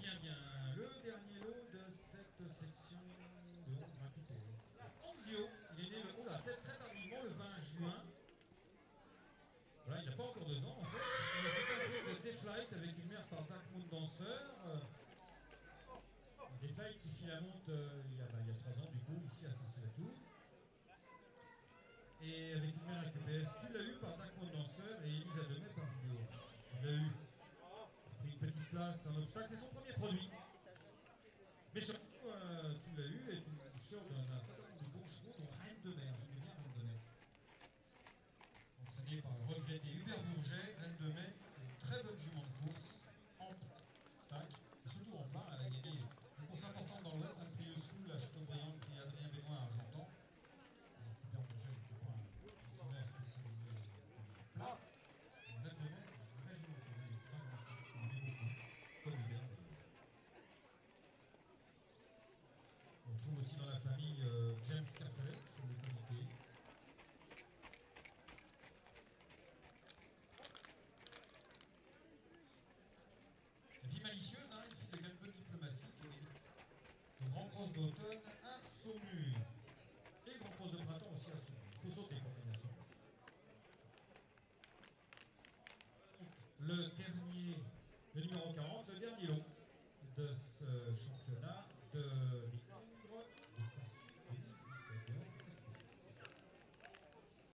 bien, bien. Le dernier lot de cette section de 11 vitesses. Anzio, il est né le, oh là, très, tardivement, le 20 juin. Voilà, il n'a pas encore deux ans en fait. Il a fait un tour de T-Flight avec une mère par Dark Moon Dancer. Des flights qui filamontent euh, il, y a, bah, il y a trois ans du coup, ici à Saint-Tour. Et avec une mère avec EPS, tu l'as eu par Dark Moon Dancer et Elise à Demet par vidéo. Il l'a eu. Il a pris une place, un obstacle, c'est son premier produit. Mais surtout, euh, tu l'as eu et tu sors d'un certain nombre de bons chevaux, dont Reine de mer. J'aime bien Reine de mer entraîné par le regretté Hubert Bourget, Reine de Mai, une très bonne jument de course, en stack, et surtout en bas, elle a gagné une course importante dans l'Ouest, un prix School, la Chateaubriand, prix Adrien Bénois à Argentan. Hubert Bourget n'était pas un entraîneur spécialisé en plat. Reine de Mai, très jolie, c'est une très grande course, on aime beaucoup, comme Hubert On trouve aussi dans la famille euh, James Cafferet sur le comité. Vie malicieuse, hein, une fille de bonne diplomatie. Le grand cross d'automne à Saumur. Et grand cross de printemps aussi à Saumur. Il faut sauter combinaison. Le dernier, le numéro 40, le dernier lot de ce championnat